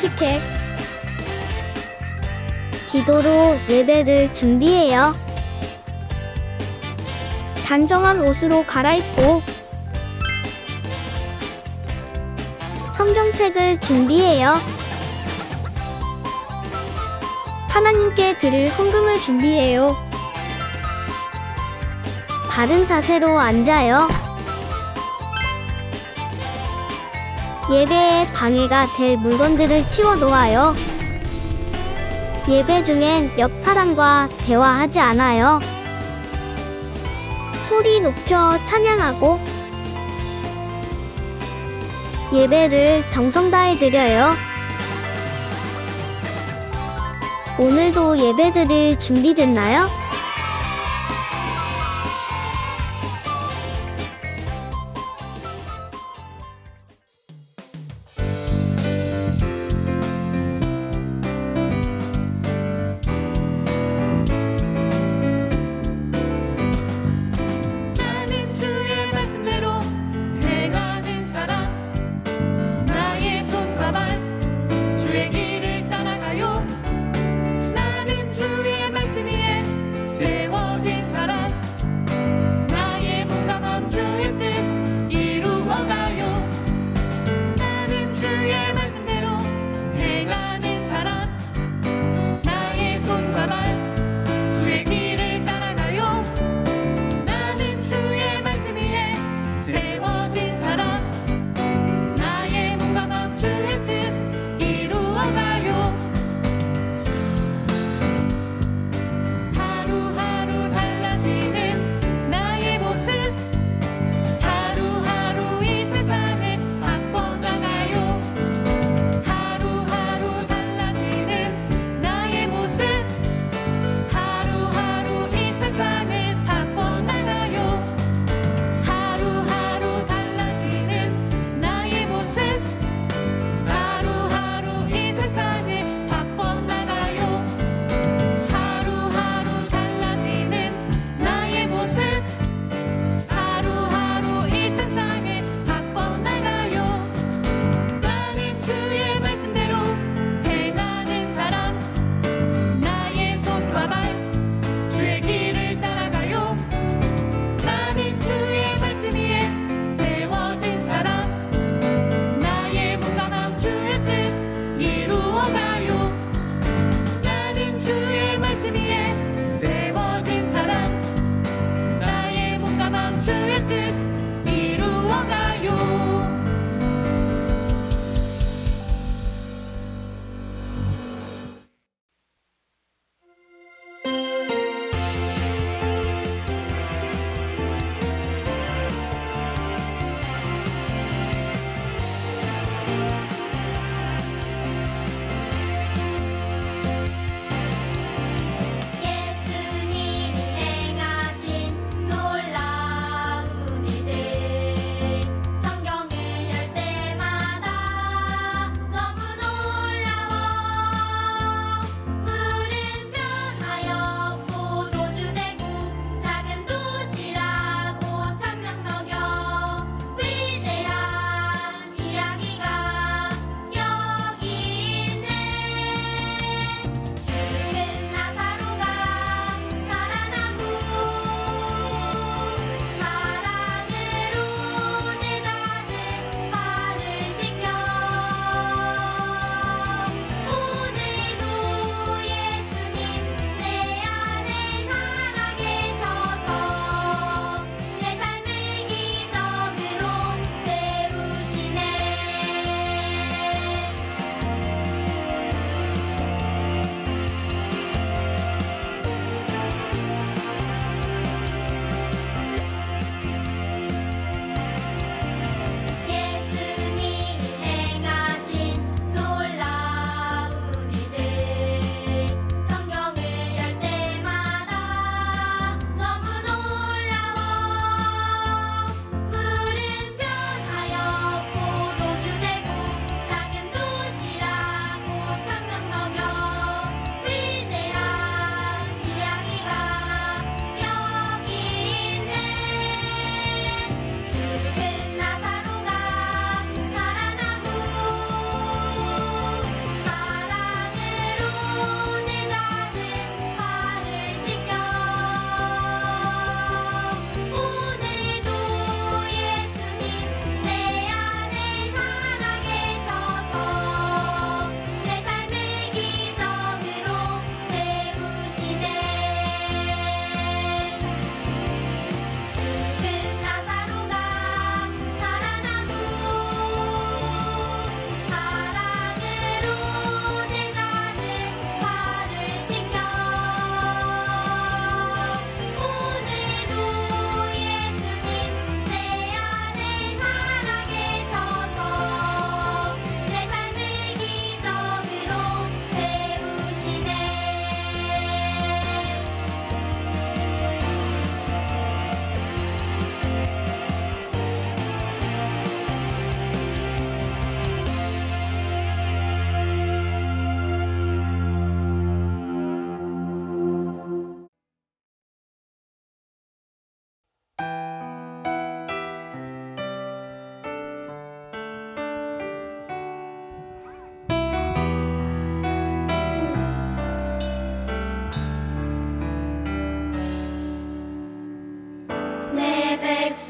솔직해. 기도로 예배를 준비해요. 단정한 옷으로 갈아입고 성경책을 준비해요. 하나님께 드릴 헌금을 준비해요. 바른 자세로 앉아요. 예배에 방해가 될 물건들을 치워 놓아요. 예배 중엔 옆 사람과 대화하지 않아요. 소리 높여 찬양하고 예배를 정성 다해 드려요. 오늘도 예배드릴 준비됐나요?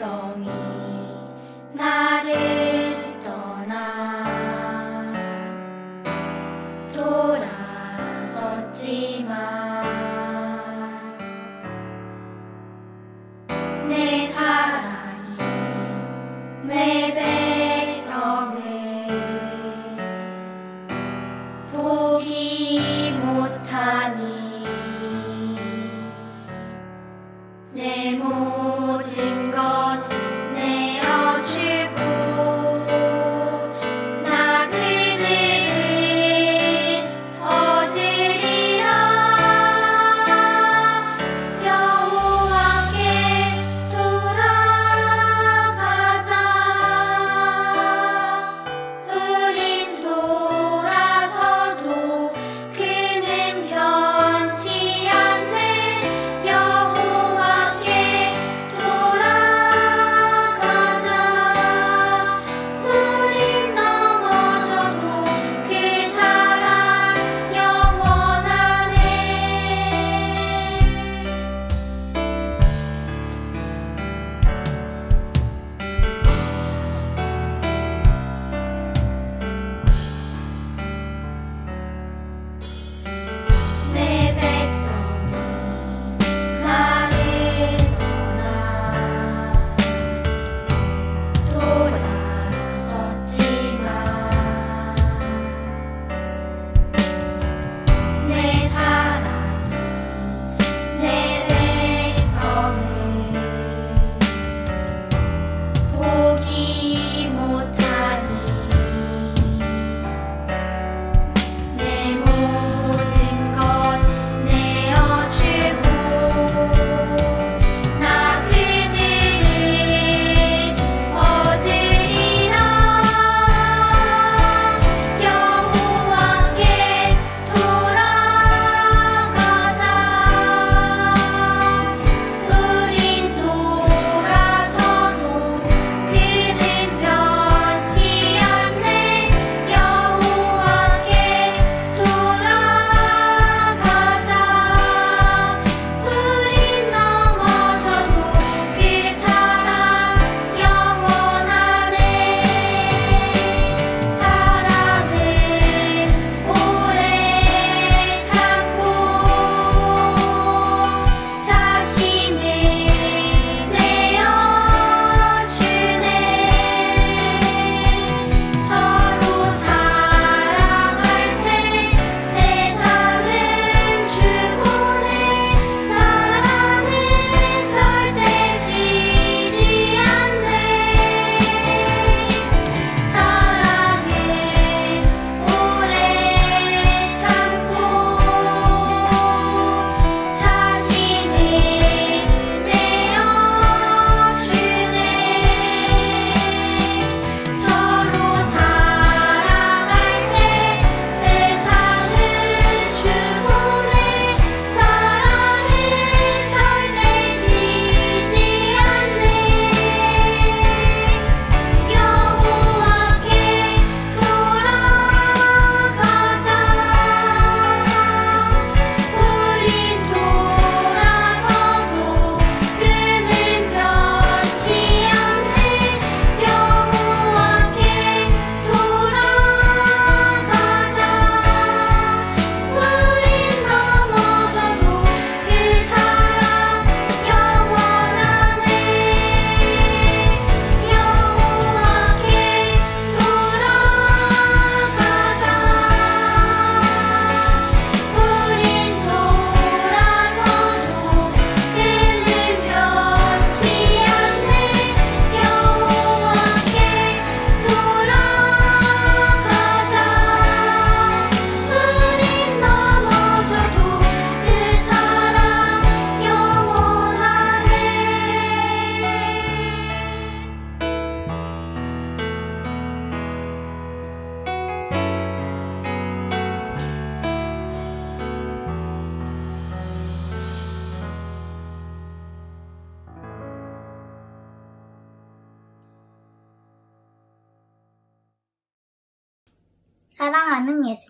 백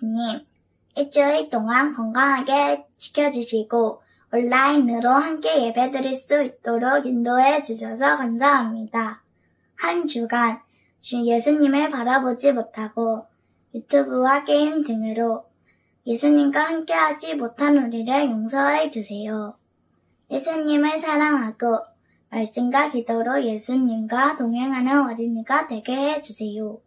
예수님, 일주일 동안 건강하게 지켜주시고 온라인으로 함께 예배드릴 수 있도록 인도해 주셔서 감사합니다. 한 주간 주 예수님을 바라보지 못하고 유튜브와 게임 등으로 예수님과 함께하지 못한 우리를 용서해 주세요. 예수님을 사랑하고 말씀과 기도로 예수님과 동행하는 어린이가 되게 해 주세요.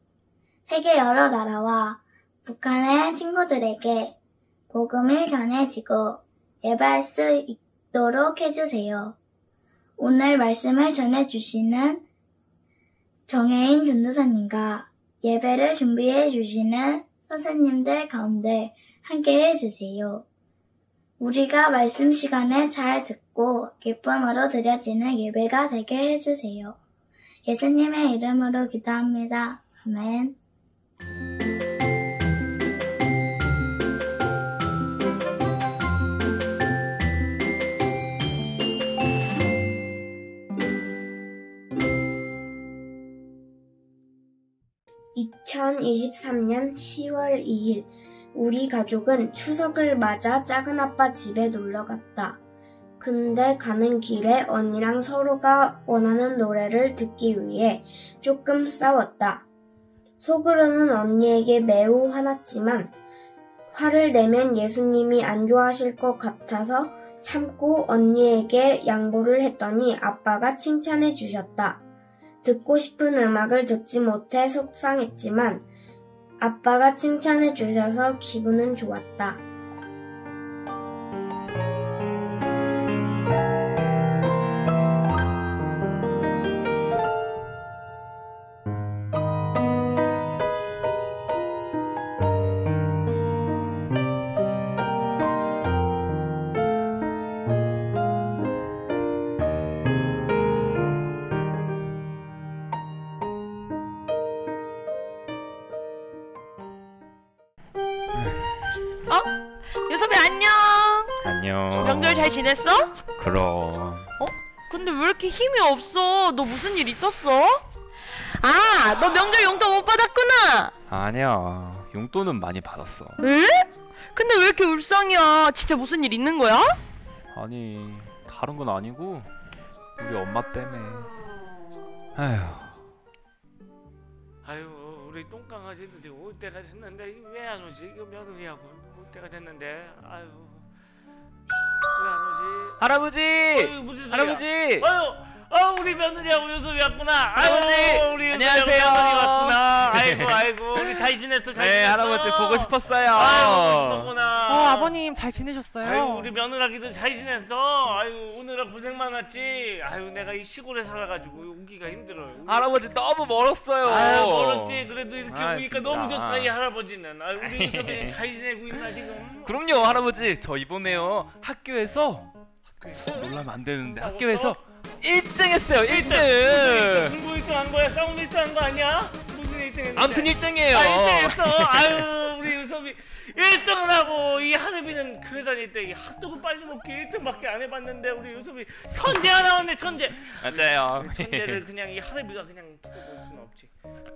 세계 여러 나라와 북한의 친구들에게 복음이 전해지고 예배할 수 있도록 해주세요. 오늘 말씀을 전해주시는 정혜인 전도사님과 예배를 준비해 주시는 선생님들 가운데 함께 해주세요. 우리가 말씀 시간에 잘 듣고 기쁨으로 드려지는 예배가 되게 해주세요. 예수님의 이름으로 기도합니다. 아멘. (2023년 10월 2일) 우리 가족은 추석을 맞아 작은 아빠 집에 놀러 갔다. 근데 가는 길에 언니랑 서로가 원하는 노래를 듣기 위해 조금 싸웠다. 속으로는 언니에게 매우 화났지만 화를 내면 예수님이 안 좋아하실 것 같아서 참고 언니에게 양보를 했더니 아빠가 칭찬해 주셨다. 듣고 싶은 음악을 듣지 못해 속상했지만 아빠가 칭찬해 주셔서 기분은 좋았다. 지냈어? 그럼. 근데 왜 이렇게 힘이 없어? 너 무슨 일 있었어? 아, 너 명절 용돈 못 받았구나. 아니야. 용돈은 많이 받았어. 에? 근데 왜 이렇게 울상이야? 진짜 무슨 일 있는 거야? 아니 다른 건 아니고 우리 엄마 때문에. 아휴. 아유 우리 똥강아지도 이제 올 때가 됐는데 왜 안 오지? 이거 며느리하고 올 때가 됐는데 아유 왜안 오지? 할아버지. 소리야? 할아버지. 아유 아 우리 며느리하고 요섭이 왔구나. 할아버지, 아유, 우리 안녕하세요. 왔구나. 아이고 아이고 우리 잘 지냈어 잘 네 지냈어. 할아버지 보고 싶었어요. 어, 아버님 잘 지내셨어요? 아유 우리 며느라기도 잘 지냈어. 아유 오늘은 고생 많았지. 아유 내가 이 시골에 살아가지고 오기가 힘들어요. 할아버지 너무 멀었어요. 아유 멀었지. 그래도 이렇게 아, 오니까 진짜. 너무 좋다 이 할아버지는. 아유 우리 유섭이는 잘 지내고 있나 지금? 그럼요 할아버지. 저 이번에요 학교에서 학교에서? 놀라면 안 되는데? 학교에서 1등 했어요 1등? 공부 1등 한 거야? 싸움 1등 한 거 아니야? 무슨 1등 했는데? 아무튼 1등이에요. 아 1등 했어. 아유 우리 유섭이 1등을 하고 이 하루비는 교회 다닐 때 이 핫도그 빨리 먹기 1등밖에 안 해봤는데 우리 유섭이 천재가 나왔네 천재. 맞아요. 천재를 그냥 이 하루비가 그냥 두고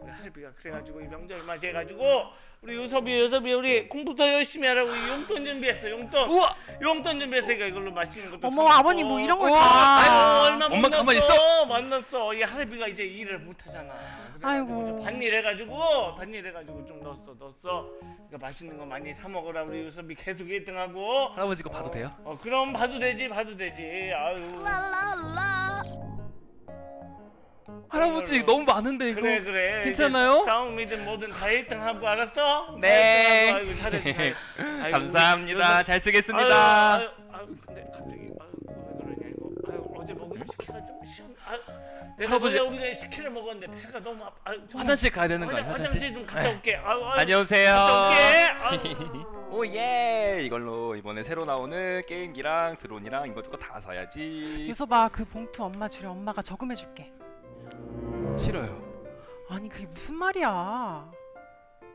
우리 하루비가 그래가지고 이 명절 맞이해가지고 우리 요섭이 요섭이 우리 공부 더 열심히 하라고 이 용돈 준비했어 용돈. 우와! 용돈 준비했으니까 이걸로 맛있는 것도 어머, 사 먹고. 아버님 뭐 이런 걸 우와, 다. 아이고 얼마 엄마 가만히 만났어? 만났어. 이 할아비가 이제 일을 못 하잖아. 아이고. 반일 해가지고 반일 해가지고 좀 넣었어 넣었어. 그러니까 맛있는 거 많이 사 먹으라 우리 요섭이 계속 1등하고. 할아버지 이거 봐도 돼요? 어 그럼 봐도 되지 봐도 되지. 아유 할아버지 너무 많은데 이거 그래 그래 괜찮아요? 싸움이든 뭐든 다 1등하고 알았어? 네. 다 1등하고, 아이고 잘했어 잘했어. 아이고, 감사합니다 우리 잘 쓰겠습니다 아유, 아유, 근데 갑자기 아유 왜 그러냐 이거 아유 어제 먹은 식혜가 좀 시원 아유 내가 할아버지. 어제 오기 전에 식혜를 먹었는데 배가 너무 아파 아유 좀 화장실 가야 되는 거 아니야 화장실 화장실? 좀 갔다 올게 아유, 아유 안녕하세요 갔다 올게 아유. 오예 이걸로 이번에 새로 나오는 게임기랑 드론이랑 이것저것 다 사야지 유서봐 그 봉투 엄마 주려 엄마가 저금해 줄게. 싫어요. 아니 그게 무슨 말이야?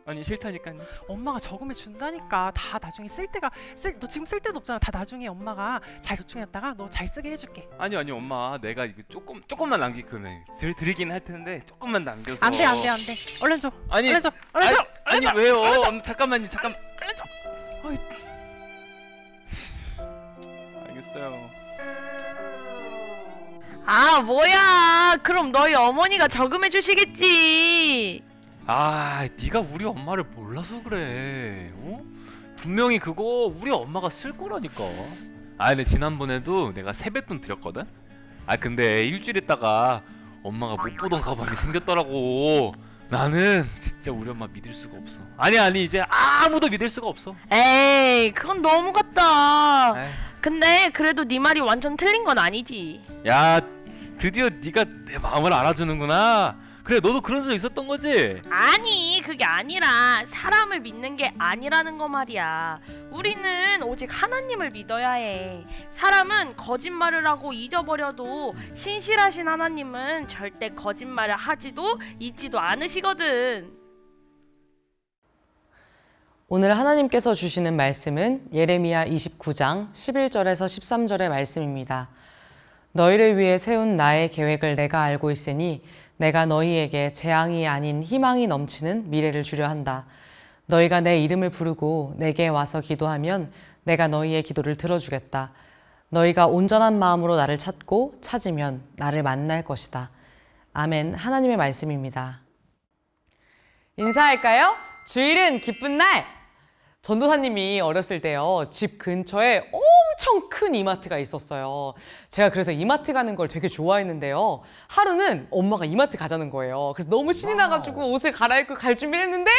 아니 싫다니까요. 엄마가 저금해 준다니까. 다 나중에 쓸 때가 쓸 너 지금 쓸 데도 없잖아. 다 나중에 엄마가 잘 저축했다가 너 잘 쓰게 해줄게. 아니 아니 엄마 내가 이거 조금 조금만 남기면 드, 드리긴 할 텐데 조금만 남겨서. 안돼 안돼 안돼. 얼른 줘. 아니 얼른 줘. 얼른 아니, 줘. 아니 왜요? 엄, 잠깐만요 잠깐. 얼른 줘. 알겠습니다 모르겠어요. 아 뭐야 그럼 너희 어머니가 저금해 주시겠지 아, 네가 우리 엄마를 몰라서 그래. 어? 분명히 그거 우리 엄마가 쓸 거라니까. 아, 근데 지난번에도 내가 세뱃돈 드렸거든. 아, 근데 일주일 있다가 엄마가 못 보던 가방이 생겼더라고. 나는 진짜 우리 엄마 믿을 수가 없어. 아니 아니 이제 아무도 믿을 수가 없어. 에이 그건 너무 같다 에이. 근데 그래도 네 말이 완전 틀린 건 아니지 야, 드디어 네가 내 마음을 알아주는구나. 그래, 너도 그런 적 있었던 거지? 아니 그게 아니라 사람을 믿는 게 아니라는 거 말이야 우리는 오직 하나님을 믿어야 해 사람은 거짓말을 하고 잊어버려도 신실하신 하나님은 절대 거짓말을 하지도 잊지도 않으시거든 오늘 하나님께서 주시는 말씀은 예레미야 29장 11절에서 13절의 말씀입니다. 너희를 위해 세운 나의 계획을 내가 알고 있으니 내가 너희에게 재앙이 아닌 희망이 넘치는 미래를 주려 한다. 너희가 내 이름을 부르고 내게 와서 기도하면 내가 너희의 기도를 들어주겠다. 너희가 온전한 마음으로 나를 찾고 찾으면 나를 만날 것이다. 아멘. 하나님의 말씀입니다. 인사할까요? 주일은 기쁜 날! 전도사님이 어렸을 때요, 집 근처에 엄청 큰 이마트가 있었어요. 제가 그래서 이마트 가는 걸 되게 좋아했는데요. 하루는 엄마가 이마트 가자는 거예요. 그래서 너무 신이 나가지고 옷을 갈아입고 갈 준비를 했는데,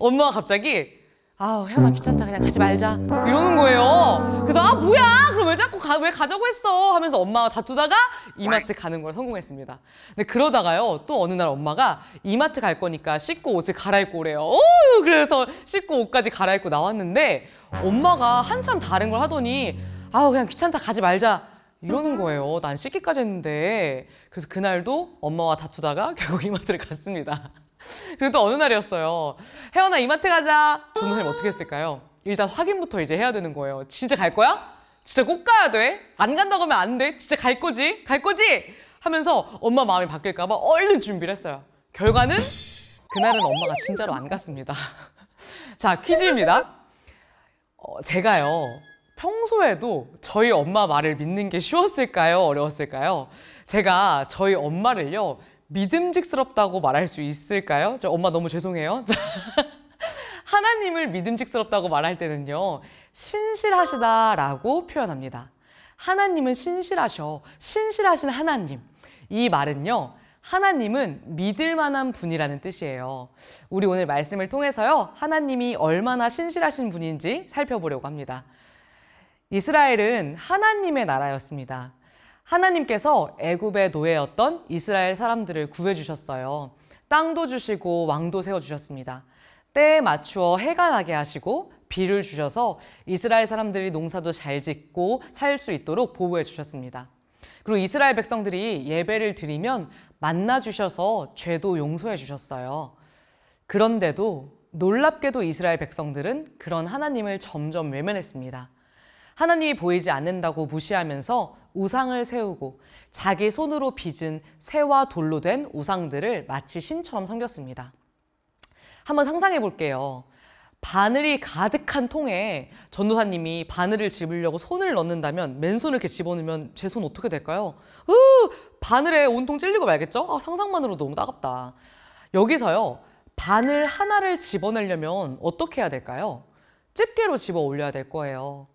엄마가 갑자기, 아우, 혜연아 귀찮다. 그냥 가지 말자. 이러는 거예요. 그래서, 아, 뭐야! 그럼 왜 자꾸 가, 왜 가자고 했어? 하면서 엄마가 다투다가 이마트 가는 걸 성공했습니다. 근데 그러다가요, 또 어느 날 엄마가 이마트 갈 거니까 씻고 옷을 갈아입고 오래요. 오! 그래서 씻고 옷까지 갈아입고 나왔는데, 엄마가 한참 다른 걸 하더니, 아우, 그냥 귀찮다. 가지 말자. 이러는 거예요. 난 씻기까지 했는데. 그래서 그날도 엄마와 다투다가 결국 이마트를 갔습니다. 그리고 또 어느 날이었어요. 혜연아, 이마트 가자. 전도사님 어떻게 했을까요? 일단 확인부터 이제 해야 되는 거예요. 진짜 갈 거야? 진짜 꼭 가야 돼? 안 간다고 하면 안 돼? 진짜 갈 거지? 갈 거지? 하면서 엄마 마음이 바뀔까 봐 얼른 준비를 했어요. 결과는 그날은 엄마가 진짜로 안 갔습니다. 자, 퀴즈입니다. 어, 제가요, 평소에도 저희 엄마 말을 믿는 게 쉬웠을까요? 어려웠을까요? 제가 저희 엄마를요, 믿음직스럽다고 말할 수 있을까요? 저 엄마 너무 죄송해요. 하나님을 믿음직스럽다고 말할 때는요, 신실하시다라고 표현합니다. 하나님은 신실하셔. 신실하신 하나님. 이 말은요, 하나님은 믿을 만한 분이라는 뜻이에요. 우리 오늘 말씀을 통해서요, 하나님이 얼마나 신실하신 분인지 살펴보려고 합니다. 이스라엘은 하나님의 나라였습니다. 하나님께서 애굽의 노예였던 이스라엘 사람들을 구해 주셨어요. 땅도 주시고 왕도 세워 주셨습니다. 때에 맞추어 해가 나게 하시고 비를 주셔서 이스라엘 사람들이 농사도 잘 짓고 살 수 있도록 보호해 주셨습니다. 그리고 이스라엘 백성들이 예배를 드리면 만나 주셔서 죄도 용서해 주셨어요. 그런데도 놀랍게도 이스라엘 백성들은 그런 하나님을 점점 외면했습니다. 하나님이 보이지 않는다고 무시하면서 우상을 세우고 자기 손으로 빚은 새와 돌로 된 우상들을 마치 신처럼 섬겼습니다. 한번 상상해 볼게요. 바늘이 가득한 통에 전도사님이 바늘을 집으려고 손을 넣는다면 맨손을 이렇게 집어넣으면 제 손 어떻게 될까요? 으, 바늘에 온통 찔리고 말겠죠? 아, 상상만으로 너무 따갑다. 여기서요, 바늘 하나를 집어내려면 어떻게 해야 될까요? 집게로 집어 올려야 될 거예요.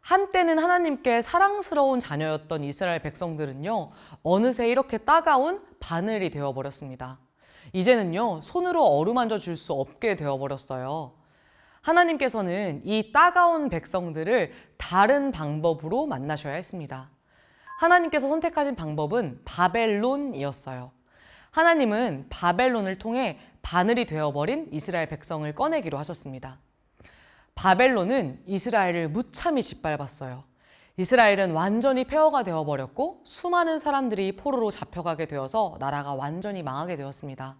한때는 하나님께 사랑스러운 자녀였던 이스라엘 백성들은요, 어느새 이렇게 따가운 바늘이 되어버렸습니다. 이제는요, 손으로 어루만져 줄 수 없게 되어버렸어요. 하나님께서는 이 따가운 백성들을 다른 방법으로 만나셔야 했습니다. 하나님께서 선택하신 방법은 바벨론이었어요. 하나님은 바벨론을 통해 바늘이 되어버린 이스라엘 백성을 꺼내기로 하셨습니다. 바벨론은 이스라엘을 무참히 짓밟았어요. 이스라엘은 완전히 폐허가 되어버렸고 수많은 사람들이 포로로 잡혀가게 되어서 나라가 완전히 망하게 되었습니다.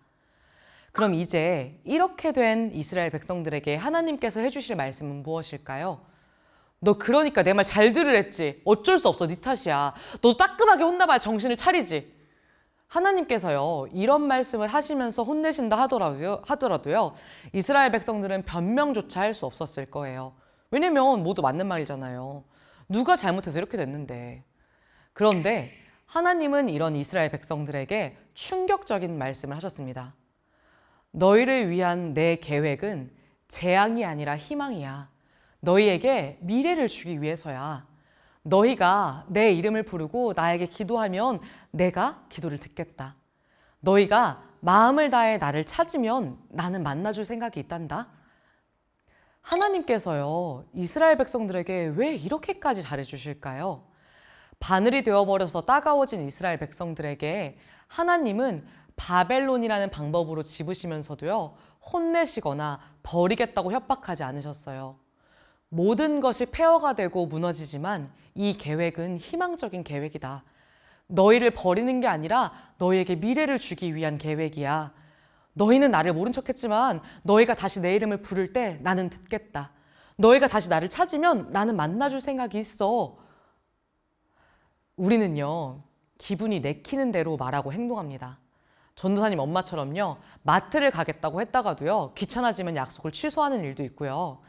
그럼 이제 이렇게 된 이스라엘 백성들에게 하나님께서 해주실 말씀은 무엇일까요? 너 그러니까 내 말 잘 들으랬지. 어쩔 수 없어. 네 탓이야. 너 따끔하게 혼나봐야 정신을 차리지. 하나님께서요, 이런 말씀을 하시면서 혼내신다 하더라도요, 하더라도요, 이스라엘 백성들은 변명조차 할 수 없었을 거예요. 왜냐면 모두 맞는 말이잖아요. 누가 잘못해서 이렇게 됐는데. 그런데 하나님은 이런 이스라엘 백성들에게 충격적인 말씀을 하셨습니다. 너희를 위한 내 계획은 재앙이 아니라 희망이야. 너희에게 미래를 주기 위해서야. 너희가 내 이름을 부르고 나에게 기도하면 내가 기도를 듣겠다. 너희가 마음을 다해 나를 찾으면 나는 만나줄 생각이 있단다. 하나님께서요, 이스라엘 백성들에게 왜 이렇게까지 잘해주실까요? 바늘이 되어버려서 따가워진 이스라엘 백성들에게 하나님은 바벨론이라는 방법으로 집으시면서도요, 혼내시거나 버리겠다고 협박하지 않으셨어요. 모든 것이 폐허가 되고 무너지지만 이 계획은 희망적인 계획이다. 너희를 버리는 게 아니라 너희에게 미래를 주기 위한 계획이야. 너희는 나를 모른 척 했지만 너희가 다시 내 이름을 부를 때 나는 듣겠다. 너희가 다시 나를 찾으면 나는 만나줄 생각이 있어. 우리는요, 기분이 내키는 대로 말하고 행동합니다. 전도사님 엄마처럼요, 마트를 가겠다고 했다가도요, 귀찮아지면 약속을 취소하는 일도 있고요.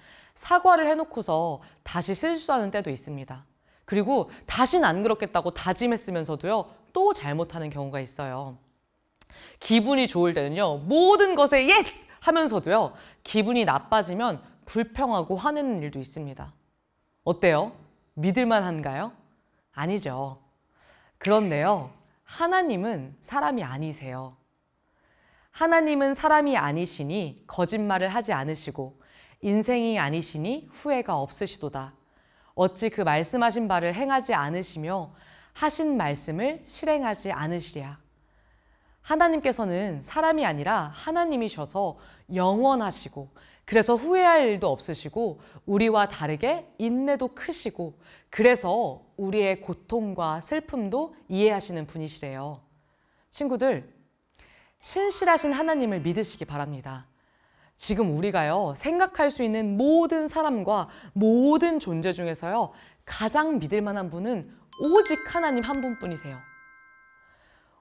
사과를 해놓고서 다시 실수하는 때도 있습니다. 그리고 다신 안 그러겠다고 다짐했으면서도요, 또 잘못하는 경우가 있어요. 기분이 좋을 때는요, 모든 것에 예스! 하면서도요, 기분이 나빠지면 불평하고 화내는 일도 있습니다. 어때요? 믿을만 한가요? 아니죠. 그런데요, 하나님은 사람이 아니세요. 하나님은 사람이 아니시니 거짓말을 하지 않으시고 인생이 아니시니 후회가 없으시도다. 어찌 그 말씀하신 바를 행하지 않으시며 하신 말씀을 실행하지 않으시랴. 하나님께서는 사람이 아니라 하나님이셔서 영원하시고 그래서 후회할 일도 없으시고 우리와 다르게 인내도 크시고 그래서 우리의 고통과 슬픔도 이해하시는 분이시래요. 친구들, 신실하신 하나님을 믿으시기 바랍니다. 지금 우리가요, 생각할 수 있는 모든 사람과 모든 존재 중에서요, 가장 믿을 만한 분은 오직 하나님 한 분뿐이세요.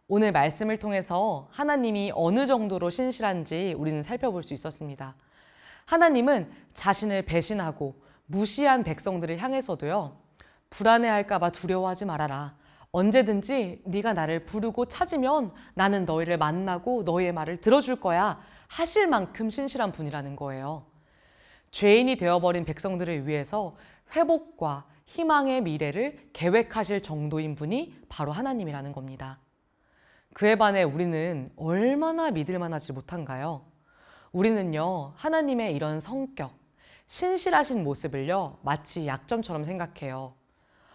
오늘 말씀을 통해서 하나님이 어느 정도로 신실한지 우리는 살펴볼 수 있었습니다. 하나님은 자신을 배신하고 무시한 백성들을 향해서도요. 불안해할까봐 두려워하지 말아라. 언제든지 네가 나를 부르고 찾으면 나는 너희를 만나고 너희의 말을 들어줄 거야. 하실 만큼 신실한 분이라는 거예요. 죄인이 되어버린 백성들을 위해서 회복과 희망의 미래를 계획하실 정도인 분이 바로 하나님이라는 겁니다. 그에 반해 우리는 얼마나 믿을 만하지 못한가요? 우리는요, 하나님의 이런 성격, 신실하신 모습을요, 마치 약점처럼 생각해요.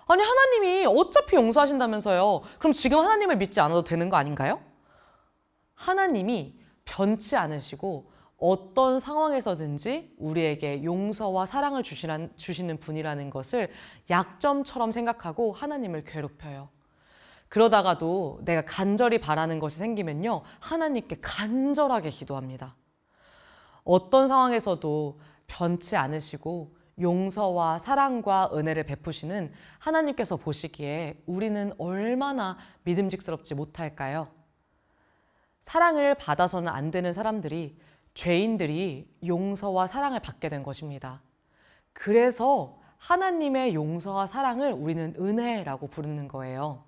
아니, 하나님이 어차피 용서하신다면서요. 그럼 지금 하나님을 믿지 않아도 되는 거 아닌가요? 하나님이 변치 않으시고 어떤 상황에서든지 우리에게 용서와 사랑을 주시는, 주시는 분이라는 것을 약점처럼 생각하고 하나님을 괴롭혀요. 그러다가도 내가 간절히 바라는 것이 생기면요. 하나님께 간절하게 기도합니다. 어떤 상황에서도 변치 않으시고 용서와 사랑과 은혜를 베푸시는 하나님께서 보시기에 우리는 얼마나 믿음직스럽지 못할까요? 사랑을 받아서는 안 되는 사람들이 죄인들이 용서와 사랑을 받게 된 것입니다. 그래서 하나님의 용서와 사랑을 우리는 은혜라고 부르는 거예요.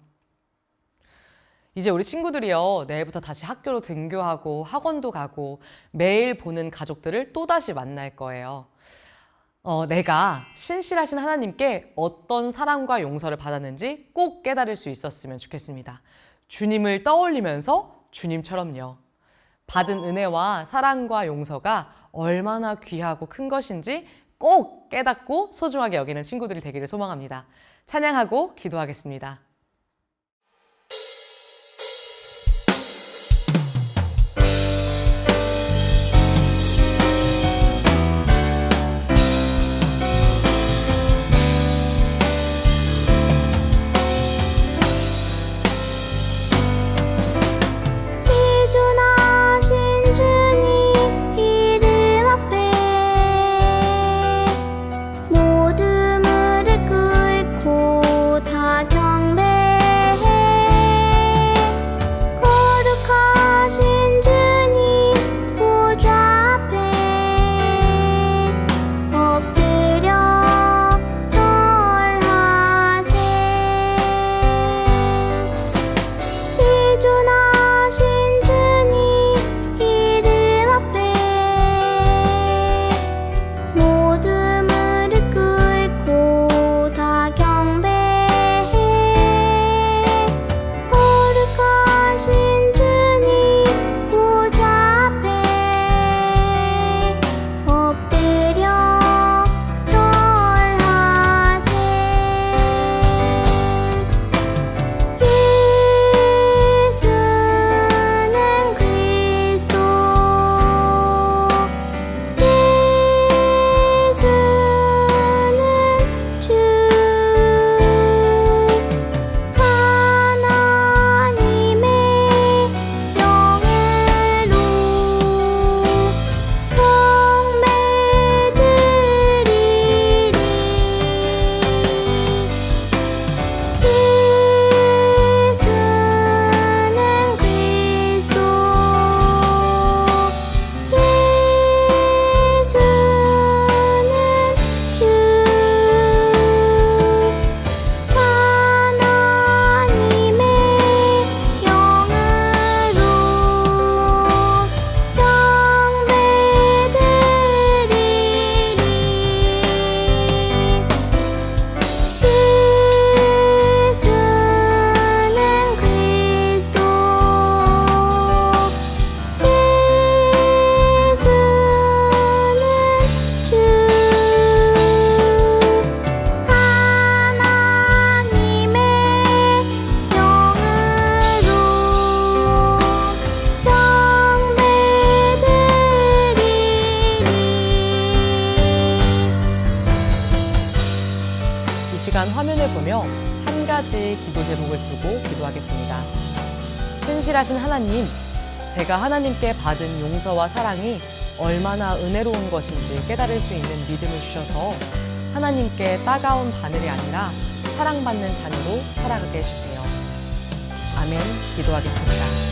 이제 우리 친구들이요, 내일부터 다시 학교로 등교하고 학원도 가고 매일 보는 가족들을 또다시 만날 거예요. 어, 내가 신실하신 하나님께 어떤 사랑과 용서를 받았는지 꼭 깨달을 수 있었으면 좋겠습니다. 주님을 떠올리면서 주님처럼요. 받은 은혜와 사랑과 용서가 얼마나 귀하고 큰 것인지 꼭 깨닫고 소중하게 여기는 친구들이 되기를 소망합니다. 찬양하고 기도하겠습니다. 신실하신 하나님, 제가 하나님께 받은 용서와 사랑이 얼마나 은혜로운 것인지 깨달을 수 있는 믿음을 주셔서 하나님께 따가운 바늘이 아니라 사랑받는 자녀로 살아가게 해주세요. 아멘. 기도하겠습니다.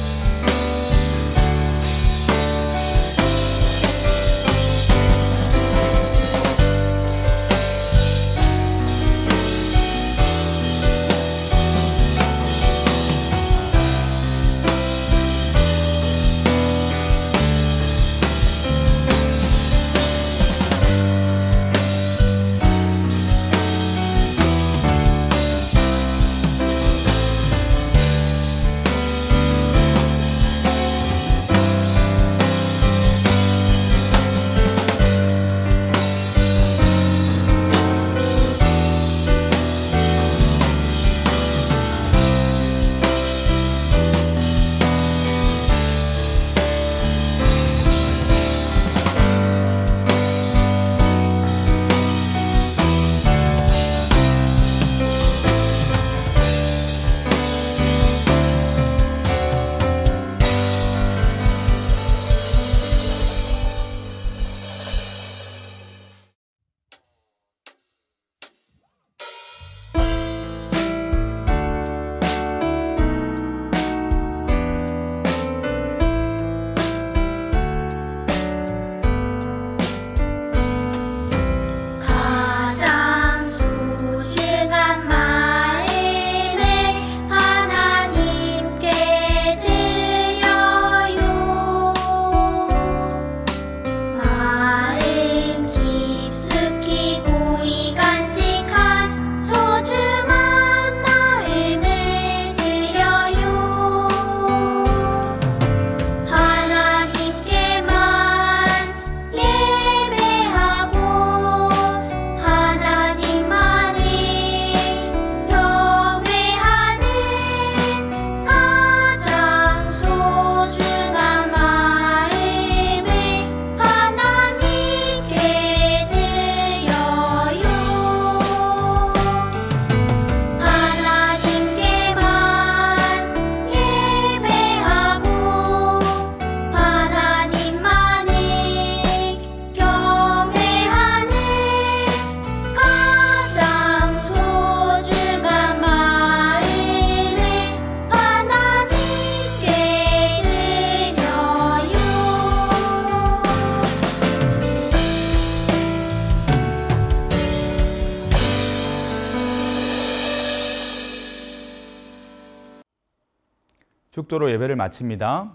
축도로 예배를 마칩니다.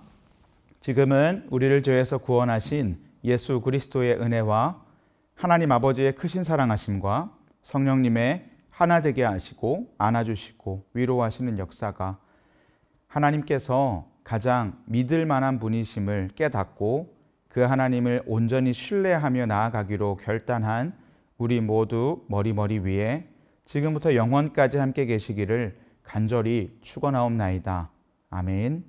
지금은 우리를 죄에서 구원하신 예수 그리스도의 은혜와 하나님 아버지의 크신 사랑하심과 성령님의 하나 되게 하시고 안아주시고 위로하시는 역사가 하나님께서 가장 믿을 만한 분이심을 깨닫고 그 하나님을 온전히 신뢰하며 나아가기로 결단한 우리 모두 머리머리 위에 지금부터 영원까지 함께 계시기를 간절히 축원하옵나이다. 아멘.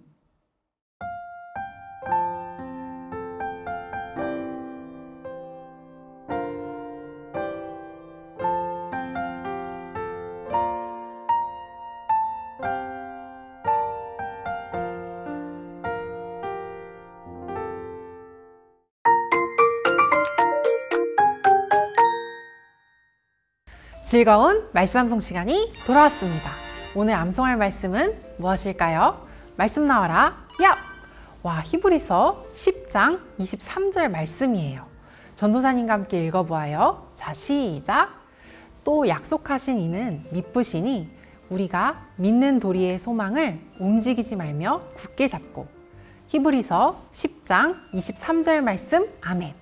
즐거운 말씀 암송 시간이 돌아왔습니다. 오늘 암송할 말씀은 무엇일까요? 말씀 나와라. 야! 와, 히브리서 10장 23절 말씀이에요. 전도사님과 함께 읽어보아요. 자, 시작. 또 약속하신 이는 미쁘시니 우리가 믿는 도리의 소망을 움직이지 말며 굳게 잡고 히브리서 10장 23절 말씀 아멘.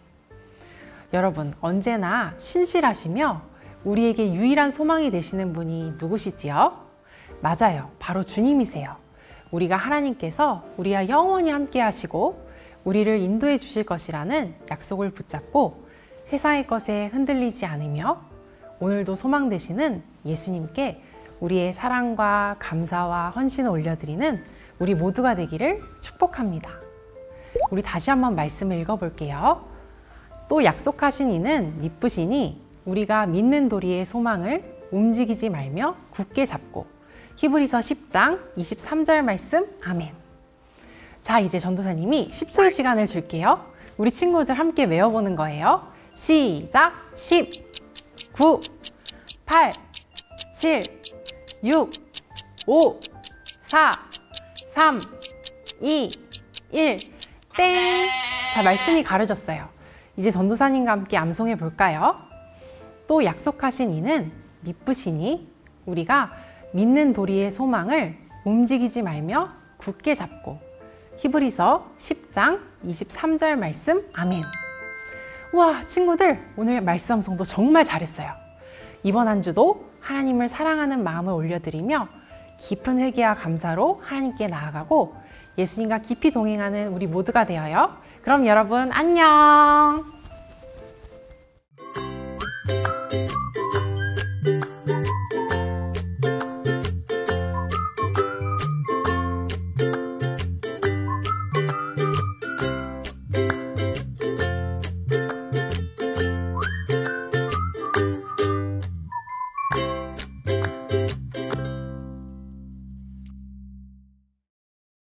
여러분, 언제나 신실하시며 우리에게 유일한 소망이 되시는 분이 누구시지요? 맞아요. 바로 주님이세요. 우리가 하나님께서 우리와 영원히 함께 하시고 우리를 인도해 주실 것이라는 약속을 붙잡고 세상의 것에 흔들리지 않으며 오늘도 소망 되시는 예수님께 우리의 사랑과 감사와 헌신을 올려드리는 우리 모두가 되기를 축복합니다. 우리 다시 한번 말씀을 읽어볼게요. 또 약속하신 이는 미쁘시니 우리가 믿는 도리의 소망을 움직이지 말며 굳게 잡고 히브리서 10장 23절 말씀 아멘. 자, 이제 전도사님이 10초의 시간을 줄게요. 우리 친구들 함께 외워보는 거예요. 시작! 10, 9, 8, 7, 6, 5, 4, 3, 2, 1, 땡! 자, 말씀이 가려졌어요. 이제 전도사님과 함께 암송해 볼까요? 또 약속하신 이는 미쁘시니 우리가 믿는 도리의 소망을 움직이지 말며 굳게 잡고 히브리서 10장 23절 말씀 아멘. 우와, 친구들 오늘 말씀 암송도 정말 잘했어요. 이번 한 주도 하나님을 사랑하는 마음을 올려드리며 깊은 회개와 감사로 하나님께 나아가고 예수님과 깊이 동행하는 우리 모두가 되어요. 그럼 여러분 안녕.